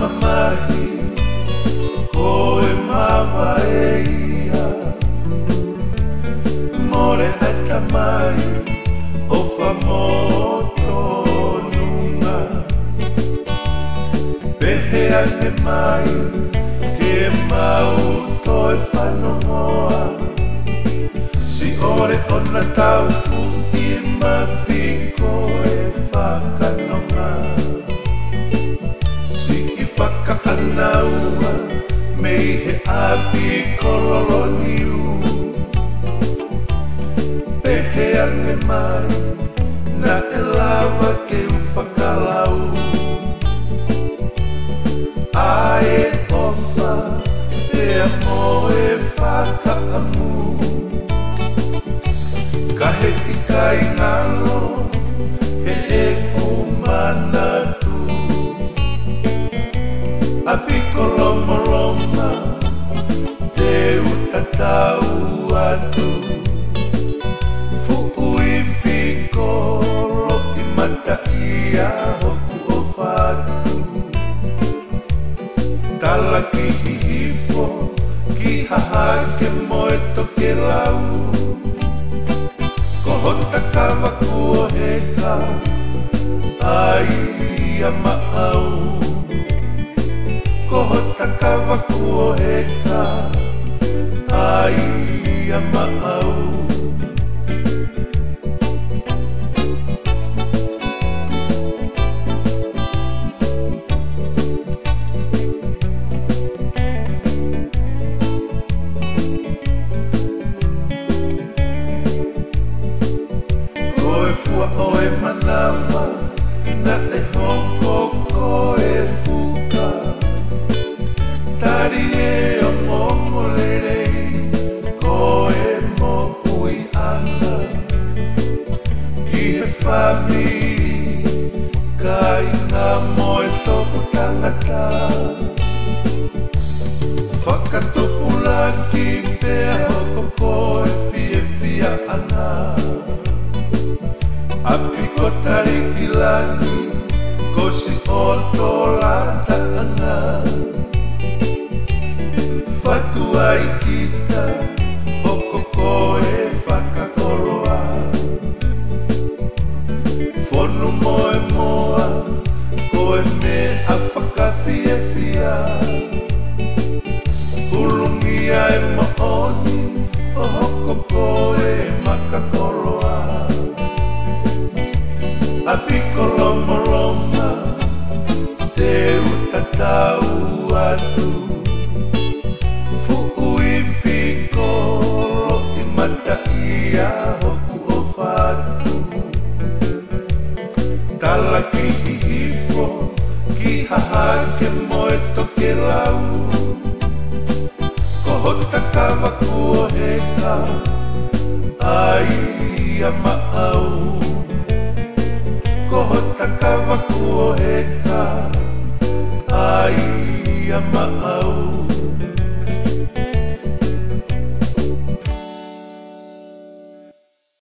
mamahi ko e mawaeia more haka mai o wha moto nunga pehe ane mai o ia hoku o whātu Tala ki hi hifo, ki haha ke moeto ke lau Ko honta kawa kua he ka, ai ia ma au Ko honta kawa kua he ka, ai ia ma au manawa na te hoko ko e fuka Tari e o momo lerei ko e mo ui ala Ki he whamiri ka i ngā moe toko tangata Whakatupula ki pēhau tarikilani ko si lata ana fatuai kita o kokoe fakakoloa fono ala ki hi hifo Ki haha ke moe to ke lau Ko hota kawa kua he ka Ai ia ma au Ko hota kawa kua he ka Ai ia ma au